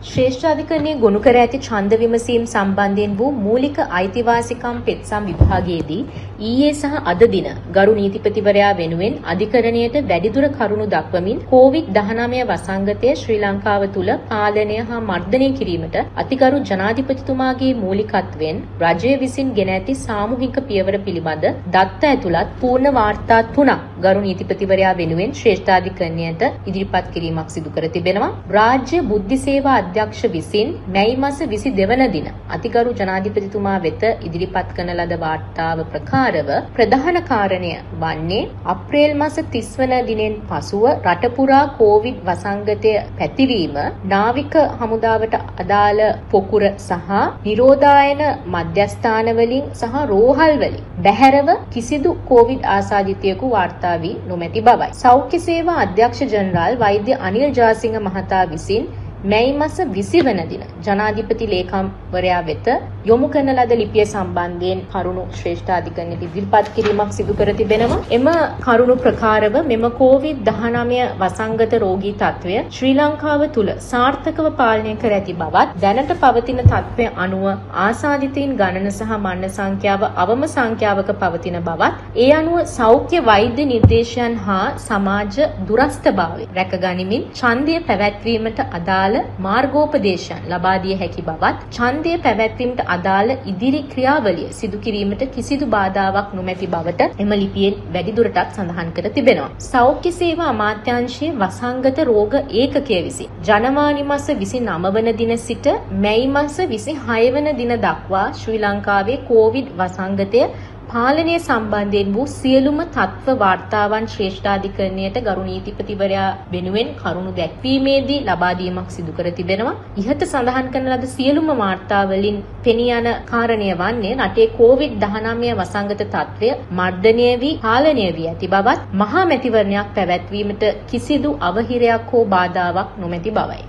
ශ්‍රේෂ්ඨාධිකරණයේ ගොනු කර ඇති ඡන්ද විමසීම් සම්බන්ධයෙන් වූ මූලික අයිතිවාසිකම් පෙත්සම් විභාගයේදී ඊයේ සහ අද දින ගරු නීතිපතිවරයා වෙනුවෙන් අධිකරණයට වැඩිදුර කරුණු දක්වමින් COVID-19 වසංගතය ශ්‍රී ලංකාව තුළ පාලනය හා මර්ධනය කිරීමට අතිගරු ජනාධිපතිතුමාගේ මූලිකත්වයෙන් රජය විසින් ගෙන ඇති සාමූහික පියවර පිළිබඳ දත්ත ඇතුළත් පූර්ණ වාර්තා තුනක් ගරු නීතිපතිවරයා වෙනුවෙන් ශ්‍රේෂ්ඨාධිකරණයට ඉදිරිපත් කිරීමක් සිදු කර තිබෙනවා. රාජ්‍ය බුද්ධි සේවා අධ්‍යක්ෂ විසින් මැයි මාස 22 වන දින අතිගරු ජනාධිපතිතුමා වෙත ඉදිරිපත් කරන ලද වාර්තාව ප්‍රකාරව ප්‍රධාන කාරණය වන්නේ අප්‍රේල් මාස 30 වන දිනෙන් පසුව රට පුරා කොවිඩ් වසංගතය පැතිරීම නාවික හමුදාවට අදාළ පොකුර සහ නිරෝධායන මධ්‍යස්ථාන වලින් සහ රෝහල් වලින් බැහැරව කිසිදු කොවිඩ් ආසාදිතයෙකු වාර්තා වී නොමැති බවයි. සෞඛ්‍ය සේවා අධ්‍යක්ෂ ජනරාල් වෛද්‍ය අනිල් ජාසිංහ මහතා විසින් මැයි මස 20 වන දින ජනාධිපති ලේකම්වරයා වෙත යොමු කරන ලද ලිපිය සම්බන්ධයෙන් කරුණු ශ්‍රේෂ්ඨාධිකරණයට ඉදිරිපත් කිරීමක් සිදු කර තිබෙනවා. එම කරුණු ප්‍රකාරව මෙම COVID-19 වසංගත රෝගී තත්ත්වය ශ්‍රී ලංකාව තුළ සාර්ථකව පාලනය කර ඇති බවත් දැනට පවතින තත්ත්වය අනුව ආසාදිතයින් ගණන සහ මරණ සංඛ්‍යාව අවම සංඛ්‍යාවක පවතින බවත් ඒ අනුව සෞඛ්‍ය වෛද්‍ය නිර්දේශයන් හා සමාජ දුරස්ථභාවය රැකගනිමින් ඡන්දය පැවැත්වීමට අදාළ අදාළ මාර්ගෝපදේශයන් ලබා දිය හැකි බවත් ඡන්දය පැවැත්වීමට අදාළ ඉදිරි ක්‍රියාවලිය සිදු කිරීමට කිසිදු බාධාවක් නොමැති බවට එම ලිපියෙන් වැඩිදුරටත් සඳහන් කර තිබෙනවා. සෞඛ්‍ය සේවා අමාත්‍යාංශයේ වසංගත රෝග ඒකකය විසින් ජනවාරි මාස 29 වන දින සිට මැයි මාස 26 වන දින දක්වා ශ්‍රී ලංකාවේ කොවිඩ් වසංගතය පාලනය සම්බන්ධයෙන් වූ සියලුම තත්ත්ව වාර්තාවන් ශ්‍රේෂ්ඨාධිකරණයට ගරු නීතිපතිවරයා වෙනුවෙන් කරුණු දැක්වීමේදී ලබා දීමක් සිදු කර තිබෙනවා. ඉහත සඳහන් කරන ලද සියලුම වාර්තාවලින් පෙනී යන කාරණය වන්නේ රටේ COVID-19 වසංගත තත්ත්වය මර්ධනය වී පාලනය වී ඇති බවත් මහා මැතිවරණයක් පැවැත්වීමට කිසිදු අවහිරයක් හෝ බාධාවක් නොමැති බවයි.